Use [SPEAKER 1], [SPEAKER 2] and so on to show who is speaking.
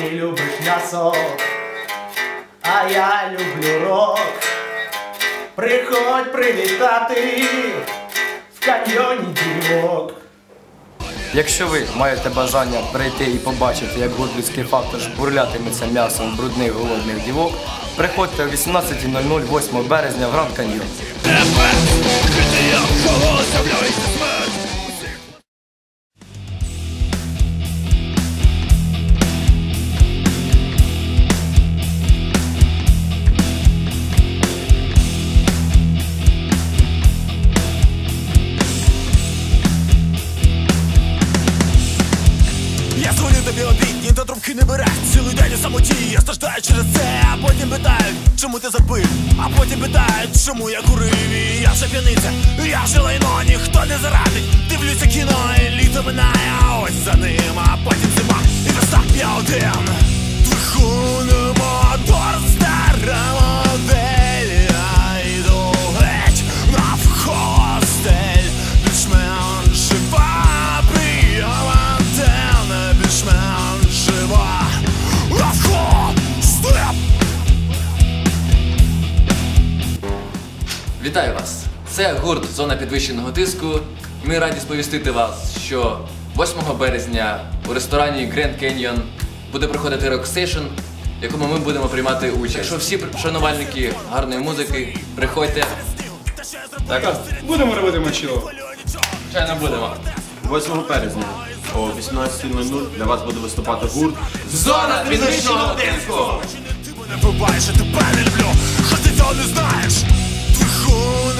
[SPEAKER 1] Ти любиш м'ясо, а я люблю рок. Приходь привітати в каньйоні дівок.
[SPEAKER 2] Якщо ви маєте бажання прийти і побачити, як гурт фактор жбурлятиметься м'ясом брудних голодних дівок, приходьте о 18.00 8 березня в Гранд Каньйон.
[SPEAKER 3] Тобі обід, ні до трубки не бере. Цілий день у самоті, я страждаю через це А потім питають, чому ти запив А потім питають, чому я курив? І я вже п'яниця, я вже лайно Ніхто не зарадить, дивлюся кіно І літо минає, а ось за ним А потім зима, і весна я один. Двигун
[SPEAKER 4] Вітаю вас! Це гурт Зона підвищеного тиску. Ми раді сповістити вас, що 8 березня у ресторані Grand Canyon буде проходити Station, в якому ми будемо приймати участь. Якщо всі шанувальники гарної музики, приходьте. Так,
[SPEAKER 5] Будемо робити мочило.
[SPEAKER 4] звичайно будемо.
[SPEAKER 5] 8 березня о 18.00 для вас буде виступати гурт
[SPEAKER 4] Зона підвищеного тиску!
[SPEAKER 3] Ти мене вбиваєш, я тебе не люблю Hold